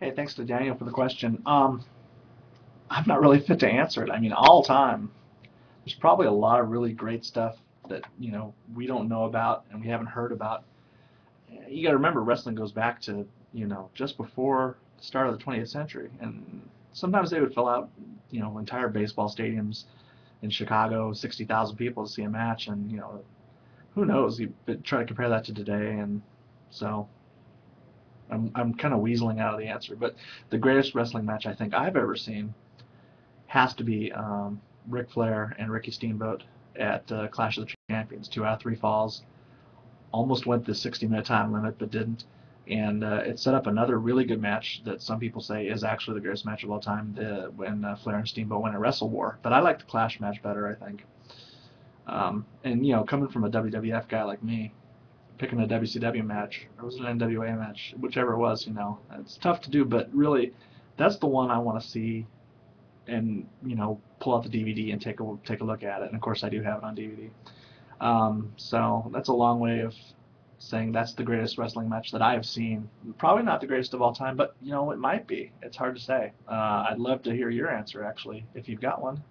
Hey, thanks to Daniel for the question. Um, I'm not really fit to answer it. I mean, all time, there's probably a lot of really great stuff that you know we don't know about and we haven't heard about. You got to remember, wrestling goes back to you know just before the start of the 20th century, and sometimes they would fill out you know entire baseball stadiums in Chicago, 60,000 people to see a match, and you know who knows? You try to compare that to today, and so I'm I'm kind of weaseling out of the answer, but the greatest wrestling match I think I've ever seen has to be um, Ric Flair and Ricky Steamboat at uh, Clash of the Champions. Two out of three falls. Almost went the 60-minute time limit, but didn't. And uh, it set up another really good match that some people say is actually the greatest match of all time, the, when uh, Flair and Steamboat went a WrestleWar. But I like the Clash match better, I think. Um, and you know, coming from a WWF guy like me, picking a WCW match or was it an NWA match, whichever it was, you know, it's tough to do, but really, that's the one I want to see, and you know, pull out the DVD and take a take a look at it. And of course, I do have it on DVD. Um, so that's a long way of saying that's the greatest wrestling match that I have seen. Probably not the greatest of all time, but you know, it might be. It's hard to say. Uh, I'd love to hear your answer actually, if you've got one.